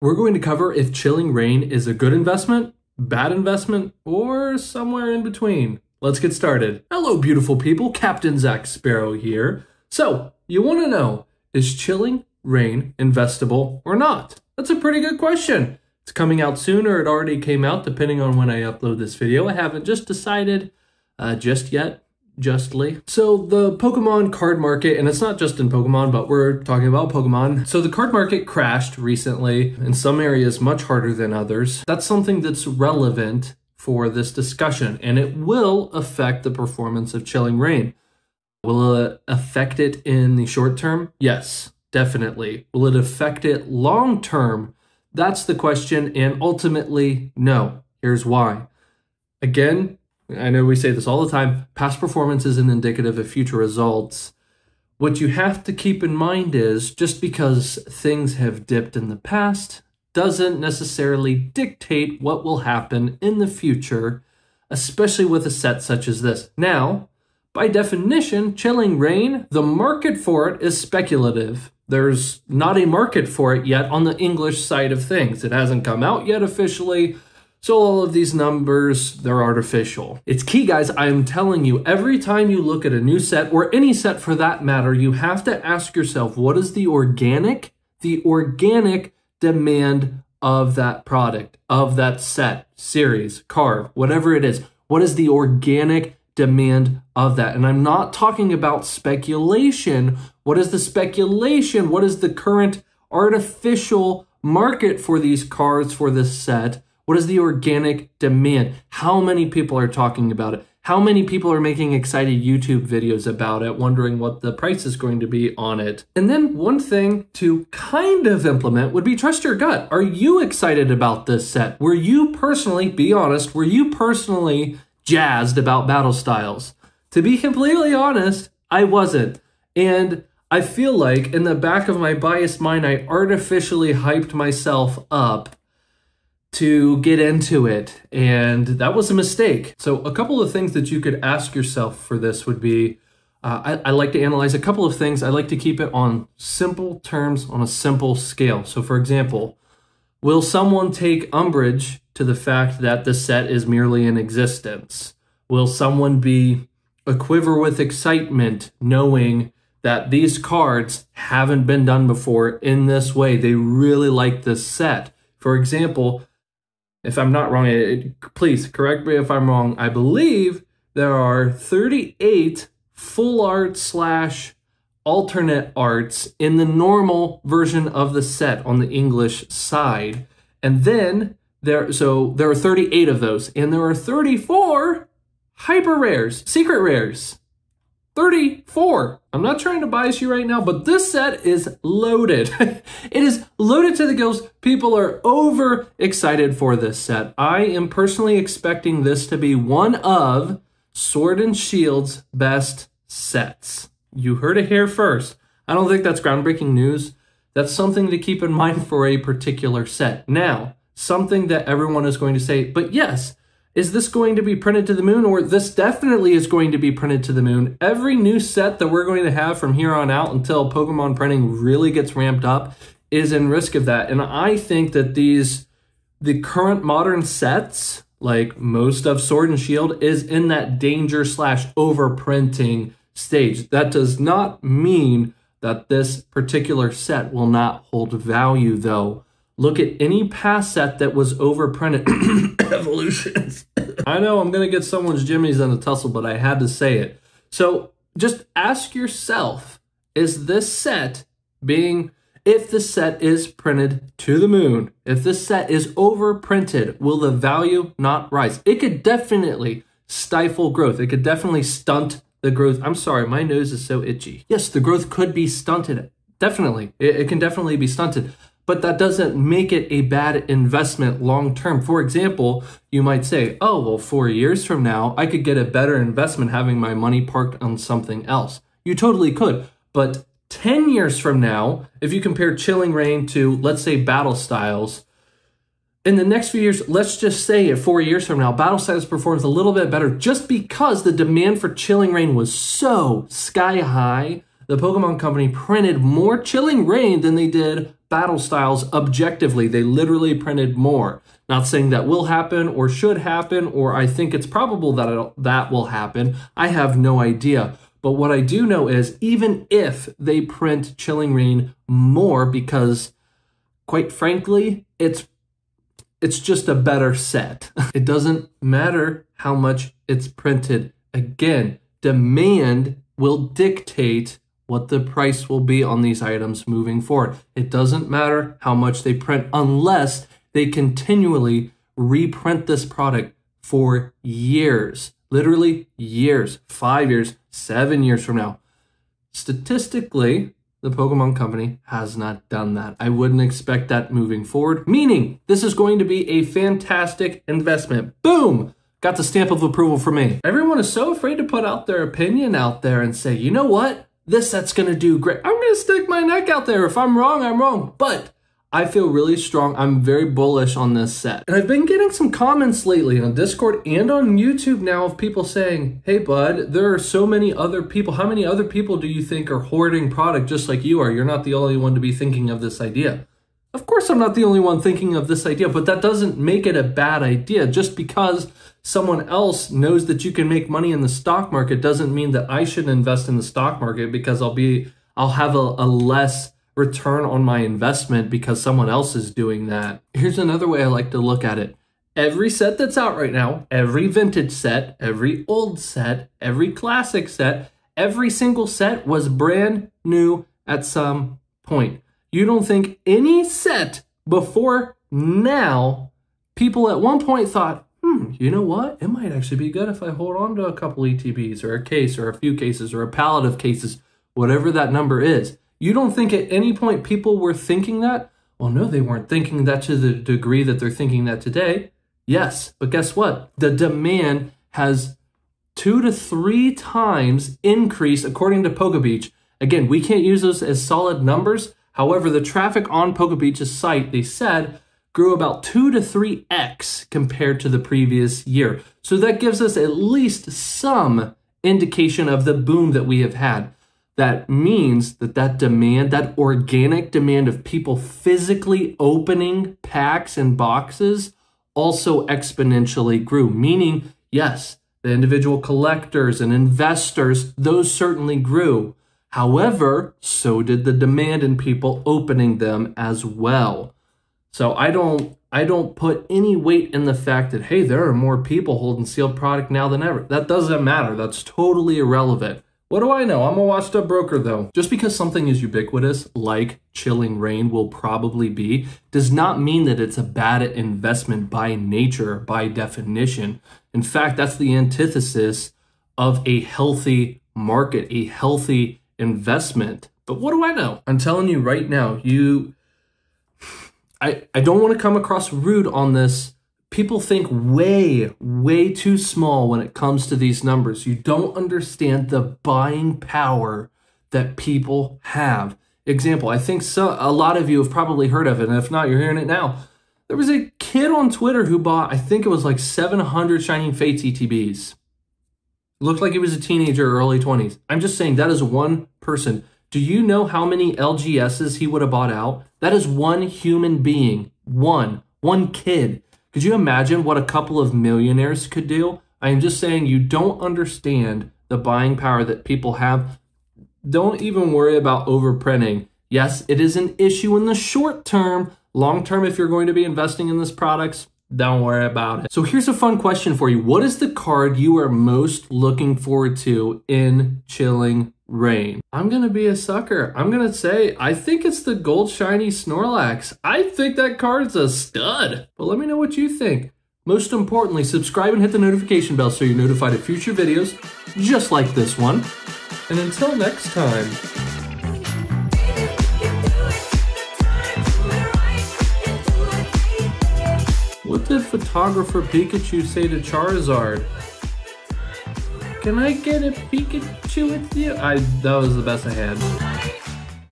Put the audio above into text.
We're going to cover if Chilling Reign is a good investment, bad investment, or somewhere in between. Let's get started. Hello, beautiful people. Captain Zach Sparrow here. So, you want to know is Chilling Reign investable or not? That's a pretty good question. It's coming out soon or it already came out, depending on when I upload this video. I haven't just decided uh, just yet justly. So the Pokemon card market, and it's not just in Pokemon, but we're talking about Pokemon. So the card market crashed recently in some areas much harder than others. That's something that's relevant for this discussion, and it will affect the performance of Chilling Reign. Will it affect it in the short term? Yes, definitely. Will it affect it long term? That's the question, and ultimately, no. Here's why. Again, I know we say this all the time past performance isn't indicative of future results. What you have to keep in mind is just because things have dipped in the past doesn't necessarily dictate what will happen in the future, especially with a set such as this. Now, by definition, Chilling Reign, the market for it is speculative. There's not a market for it yet on the English side of things. It hasn't come out yet officially. So all of these numbers, they're artificial. It's key, guys. I'm telling you, every time you look at a new set, or any set for that matter, you have to ask yourself, what is the organic, the organic demand of that product, of that set, series, card, whatever it is? What is the organic demand of that? And I'm not talking about speculation. What is the speculation? What is the current artificial market for these cards for this set? What is the organic demand? How many people are talking about it? How many people are making excited YouTube videos about it, wondering what the price is going to be on it? And then one thing to kind of implement would be trust your gut. Are you excited about this set? Were you personally, be honest, were you personally jazzed about battle styles? To be completely honest, I wasn't. And I feel like in the back of my biased mind, I artificially hyped myself up to get into it, and that was a mistake. So, a couple of things that you could ask yourself for this would be uh, I, I, like to analyze a couple of things. I like to keep it on simple terms on a simple scale. So, for example, will someone take umbrage to the fact that the set is merely in existence? Will someone be a quiver with excitement knowing that these cards haven't been done before in this way? They really like this set. For example, if I'm not wrong, it, please correct me if I'm wrong. I believe there are 38 full art slash alternate arts in the normal version of the set on the English side. And then there so there are 38 of those and there are 34 hyper rares, secret rares. 34. I'm not trying to bias you right now, but this set is loaded. it is loaded to the gills. People are over excited for this set. I am personally expecting this to be one of Sword and Shield's best sets. You heard it here first. I don't think that's groundbreaking news. That's something to keep in mind for a particular set. Now, something that everyone is going to say, but yes, is this going to be printed to the moon or this definitely is going to be printed to the moon? Every new set that we're going to have from here on out until pokemon printing really gets ramped up is in risk of that. And i think that these the current modern sets like most of sword and shield is in that danger slash overprinting stage. That does not mean that this particular set will not hold value though Look at any past set that was overprinted. Evolutions. I know I'm going to get someone's jimmies in a tussle, but I had to say it. So just ask yourself is this set being, if the set is printed to the moon, if this set is overprinted, will the value not rise? It could definitely stifle growth. It could definitely stunt the growth. I'm sorry, my nose is so itchy. Yes, the growth could be stunted. Definitely. It, it can definitely be stunted but that doesn't make it a bad investment long term. For example, you might say, oh, well, four years from now, I could get a better investment having my money parked on something else. You totally could. But 10 years from now, if you compare Chilling Reign to, let's say, Battle Styles, in the next few years, let's just say four years from now, Battle Styles performs a little bit better just because the demand for Chilling Reign was so sky high. The Pokemon Company printed more Chilling Reign than they did battle styles objectively. They literally printed more. Not saying that will happen or should happen, or I think it's probable that that will happen. I have no idea. But what I do know is even if they print Chilling Reign more, because quite frankly, it's it's just a better set. it doesn't matter how much it's printed. Again, demand will dictate what the price will be on these items moving forward. It doesn't matter how much they print unless they continually reprint this product for years. Literally years, five years, seven years from now. Statistically, the Pokemon Company has not done that. I wouldn't expect that moving forward, meaning this is going to be a fantastic investment. Boom! Got the stamp of approval for me. Everyone is so afraid to put out their opinion out there and say, you know what? This set's gonna do great. I'm gonna stick my neck out there. If I'm wrong, I'm wrong. But I feel really strong. I'm very bullish on this set. And I've been getting some comments lately on Discord and on YouTube now of people saying, hey, bud, there are so many other people. How many other people do you think are hoarding product just like you are? You're not the only one to be thinking of this idea. Of course, I'm not the only one thinking of this idea, but that doesn't make it a bad idea. Just because someone else knows that you can make money in the stock market doesn't mean that I should invest in the stock market because I'll be, I'll have a, a less return on my investment because someone else is doing that. Here's another way I like to look at it. Every set that's out right now, every vintage set, every old set, every classic set, every single set was brand new at some point. You don't think any set before now, people at one point thought, hmm, you know what? It might actually be good if I hold on to a couple ETBs or a case or a few cases or a pallet of cases, whatever that number is. You don't think at any point people were thinking that? Well, no, they weren't thinking that to the degree that they're thinking that today. Yes, but guess what? The demand has two to three times increased according to PokeBeach. Again, we can't use those as solid numbers. However, the traffic on PokeBeach's site, they said, grew about 2 to 3x compared to the previous year. So that gives us at least some indication of the boom that we have had that means that that demand, that organic demand of people physically opening packs and boxes also exponentially grew. Meaning, yes, the individual collectors and investors, those certainly grew. However, so did the demand in people opening them as well. So I don't I don't put any weight in the fact that hey, there are more people holding sealed product now than ever. That doesn't matter. That's totally irrelevant. What do I know? I'm a washed up broker though. Just because something is ubiquitous, like Chilling Reign will probably be, does not mean that it's a bad investment by nature, by definition. In fact, that's the antithesis of a healthy market, a healthy investment. But what do I know? I'm telling you right now, you I, I don't want to come across rude on this people think way, way too small when it comes to these numbers. You don't understand the buying power that people have. Example, I think so, a lot of you have probably heard of it, and if not, you're hearing it now. There was a kid on Twitter who bought, I think it was like 700 Shining Fates ETBs. Looked like he was a teenager, early 20s. I'm just saying that is one person. Do you know how many LGSs he would have bought out? That is one human being. One. One kid. Could you imagine what a couple of millionaires could do? I am just saying you don't understand the buying power that people have. Don't even worry about overprinting. Yes, it is an issue in the short term. Long term, if you're going to be investing in this products, don't worry about it. So here's a fun question for you. What is the card you are most looking forward to in Chilling Reign? I'm going to be a sucker. I'm going to say, I think it's the Gold Shiny Snorlax. I think that card's a stud. But let me know what you think. Most importantly, subscribe and hit the notification bell so you're notified of future videos just like this one. And until next time. Did photographer Pikachu say to Charizard? Can I get a Pikachu with you? I that was the best I had.